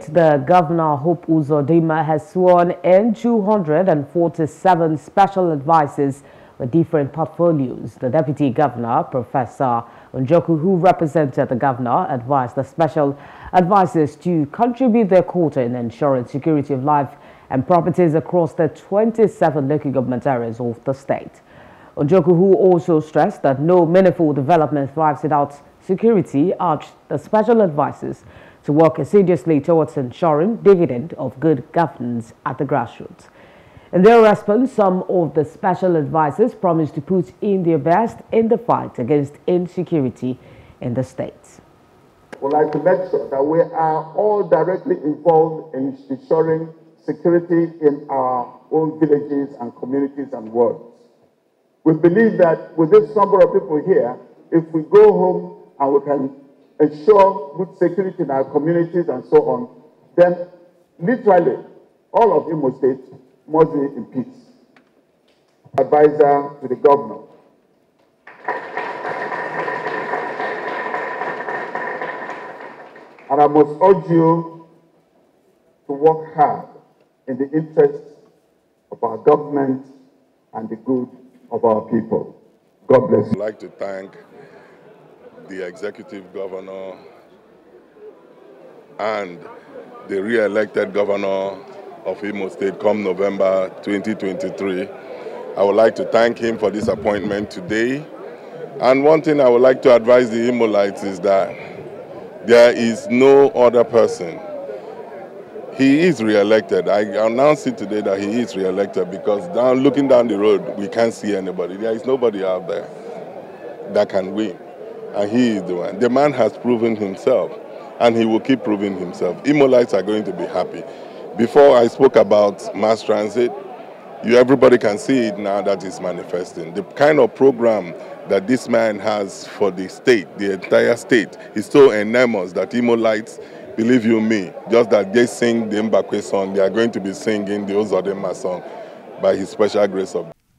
The Governor Hope Uzodinma, has sworn in 247 special advisors with different portfolios. The Deputy Governor, Professor Njoku, who represented the Governor, advised the special advisors to contribute their quota in ensuring security of life and properties across the 27 local government areas of the state. Njoku, who also stressed that no meaningful development thrives without security, urged the special advisors to work assiduously towards ensuring dividend of good governance at the grassroots. In their response, some of the special advisors promised to put in their best in the fight against insecurity in the state. We'd like to make sure that we are all directly involved in ensuring security in our own villages and communities and worlds. We believe that with this number of people here, if we go home and we can ensure good security in our communities and so on, then literally all of Imo State must be in peace. Advisor to the governor. And I must urge you to work hard in the interests of our government and the good of our people. God bless you. I'd like to thank the executive governor and the re-elected governor of Imo State come November 2023. I would like to thank him for this appointment today. And one thing I would like to advise the Imolites is that there is no other person. He is re-elected. I announced it today that he is re-elected because down, looking down the road, we can't see anybody. There is nobody out there that can win. And he is the one. The man has proven himself, and he will keep proving himself. Imolites are going to be happy. Before I spoke about mass transit, you, everybody can see it now that is manifesting. The kind of program that this man has for the state, the entire state, is so enormous that Imolites, believe you me, just that they sing the Mbakwe song, they are going to be singing the Uzodinma song by his special grace of